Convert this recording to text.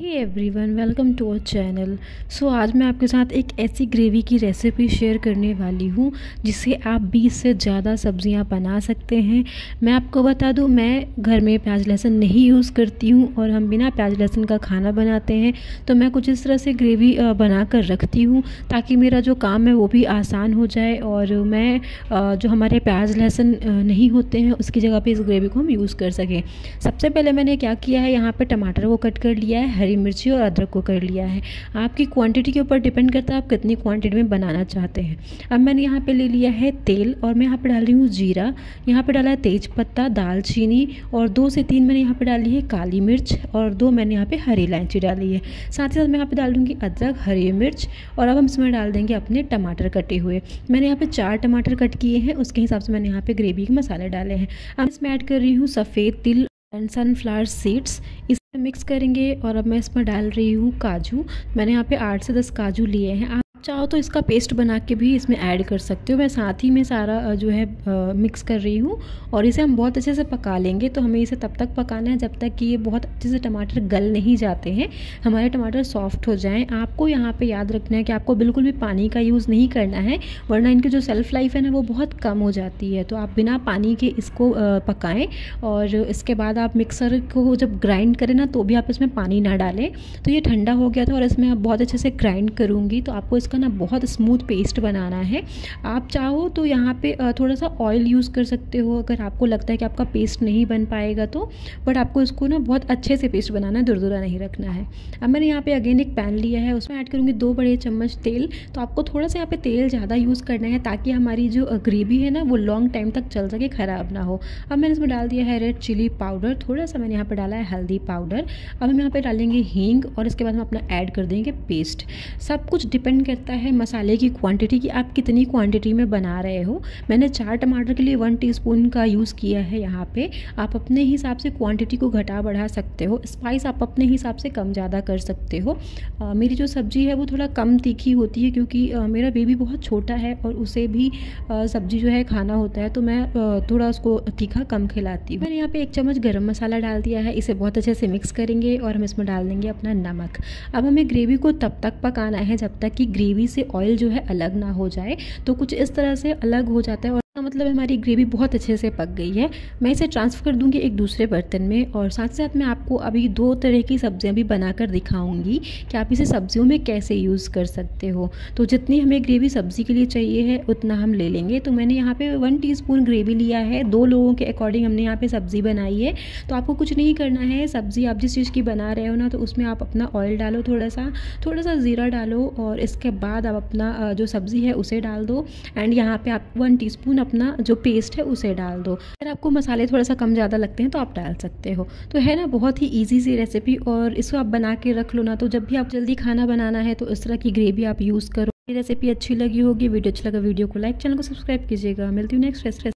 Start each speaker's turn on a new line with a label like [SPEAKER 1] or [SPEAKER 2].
[SPEAKER 1] Hey everyone welcome to our channel so आज मैं आपके साथ एक ऐसी ग्रेवी की रेसिपी शेयर करने वाली हूँ जिससे आप 20 से ज़्यादा सब्ज़ियाँ बना सकते हैं। मैं आपको बता दूँ, मैं घर में प्याज लहसुन नहीं यूज़ करती हूँ और हम बिना प्याज लहसुन का खाना बनाते हैं तो मैं कुछ इस तरह से ग्रेवी बना कर रखती हूँ, ताकि मेरा जो काम है वो भी आसान हो जाए और मैं जो हमारे प्याज लहसुन नहीं होते हैं, उसकी जगह पर इस ग्रेवी को हम यूज़ कर सकें। सबसे पहले मैंने क्या किया है, यहाँ पर टमाटर को कट कर लिया है हरी मिर्ची और अदरक को कर लिया है। आपकी क्वांटिटी के ऊपर डिपेंड करता है आप कितनी क्वांटिटी में बनाना चाहते हैं। अब मैंने यहाँ पे ले लिया है तेल और मैं यहाँ पे डाल रही हूँ जीरा। यहाँ पे डाला है तेज पत्ता दालचीनी और दो से तीन मैंने यहाँ पे डाली है काली मिर्च और दो मैंने यहाँ पे हरी इलायची डाली है। साथ ही साथ मैं यहाँ पे डाल दूँगी अदरक, हरी मिर्च और अब हम इसमें डाल देंगे अपने टमाटर कटे हुए। मैंने यहाँ पे चार टमाटर कट किए हैं, उसके हिसाब से मैंने यहाँ पे ग्रेवी के मसाले डाले हैं। अब इसमें ऐड कर रही हूँ सफ़ेद तिल एंड सनफ्लावर सीड्स इसे मिक्स करेंगे और अब मैं इसमें डाल रही हूँ काजू। मैंने यहाँ पे आठ से दस काजू लिए हैं। आप चाहो तो इसका पेस्ट बना के भी इसमें ऐड कर सकते हो। मैं साथ ही में सारा जो है मिक्स कर रही हूँ और इसे हम बहुत अच्छे से पका लेंगे। तो हमें इसे तब तक पकाना है जब तक कि ये बहुत अच्छे से टमाटर गल नहीं जाते हैं। हमारे टमाटर सॉफ्ट हो जाएँ। आपको यहाँ पे याद रखना है कि आपको बिल्कुल भी पानी का यूज़ नहीं करना है, वरना इनकी जो सेल्फ़ लाइफ है ना, वो बहुत कम हो जाती है। तो आप बिना पानी के इसको पकाएँ और इसके बाद आप मिक्सर को जब ग्राइंड करें ना तो भी आप इसमें पानी ना डालें। तो ये ठंडा हो गया था और इसमें आप बहुत अच्छे से ग्राइंड करूँगी। तो आपको इसका ना बहुत स्मूथ पेस्ट बनाना है। आप चाहो तो यहाँ पे थोड़ा सा ऑयल यूज़ कर सकते हो अगर आपको लगता है कि आपका पेस्ट नहीं बन पाएगा तो। बट आपको इसको ना बहुत अच्छे से पेस्ट बनाना है, दुरदुरा नहीं रखना है। अब मैंने यहाँ पे अगेन एक पैन लिया है, उसमें ऐड करूँगी दो बड़े चम्मच तेल। तो आपको थोड़ा सा यहाँ पे तेल ज़्यादा यूज़ करना है ताकि हमारी जो ग्रेवी है ना, वो लॉन्ग टाइम तक चल सके, ख़राब ना हो। अब मैंने इसमें डाल दिया है रेड चिली पाउडर थोड़ा सा मैंने यहाँ पर डाला है हल्दी पाउडर अब हम यहाँ पर डालेंगे हींग और इसके बाद हम अपना ऐड कर देंगे पेस्ट सब कुछ डिपेंड करता करता है मसाले की क्वांटिटी कि आप कितनी क्वांटिटी में बना रहे हो। मैंने चार टमाटर के लिए वन टीस्पून का यूज़ किया है यहाँ पे। आप अपने हिसाब से क्वांटिटी को घटा बढ़ा सकते हो। स्पाइस आप अपने हिसाब से कम ज़्यादा कर सकते हो। आ, मेरी जो सब्ज़ी है वो थोड़ा कम तीखी होती है क्योंकि आ, मेरा बेबी बहुत छोटा है और उसे भी सब्ज़ी जो है खाना होता है तो मैं आ, थोड़ा उसको तीखा कम खिलाती हूँ। मैंने यहाँ पे एक चम्मच गरम मसाला डाल दिया है। इसे बहुत अच्छे से मिक्स करेंगे और हम इसमें डाल देंगे अपना नमक। अब हमें ग्रेवी को तब तक पकाना है जब तक कि ग्रेवी से ऑयल जो है अलग ना हो जाए तो कुछ इस तरह से अलग हो जाता है और का मतलब हमारी ग्रेवी बहुत अच्छे से पक गई है। मैं इसे ट्रांसफ़र कर दूँगी एक दूसरे बर्तन में और साथ साथ मैं आपको अभी दो तरह की सब्ज़ियाँ भी बनाकर दिखाऊँगी कि आप इसे सब्जियों में कैसे यूज़ कर सकते हो। तो जितनी हमें ग्रेवी सब्ज़ी के लिए चाहिए है, उतना हम ले लेंगे। तो मैंने यहाँ पर वन टी ग्रेवी लिया है। दो लोगों के अकॉर्डिंग हमने यहाँ पर सब्ज़ी बनाई है। तो आपको कुछ नहीं करना है। सब्ज़ी आप जिस चीज़ की बना रहे हो ना तो उसमें आप अपना ऑयल डालो थोड़ा सा थोड़ा सा ज़ीरा डालो और इसके बाद आप अपना जो सब्ज़ी है उसे डाल दो। एंड यहाँ पर आप वन टी अपना जो पेस्ट है उसे डाल दो। अगर आपको मसाले थोड़ा सा कम ज़्यादा लगते हैं तो आप डाल सकते हो। तो है ना, बहुत ही ईजी सी रेसिपी और इसको आप बना के रख लो ना तो जब भी आप जल्दी खाना बनाना है तो इस तरह की ग्रेवी आप यूज़ करो। रेसिपी अच्छी लगी होगी, वीडियो अच्छा लगा, वीडियो को लाइक चैनल को सब्सक्राइब कीजिएगा। मिलती हूँ नेक्स्ट रेसिपी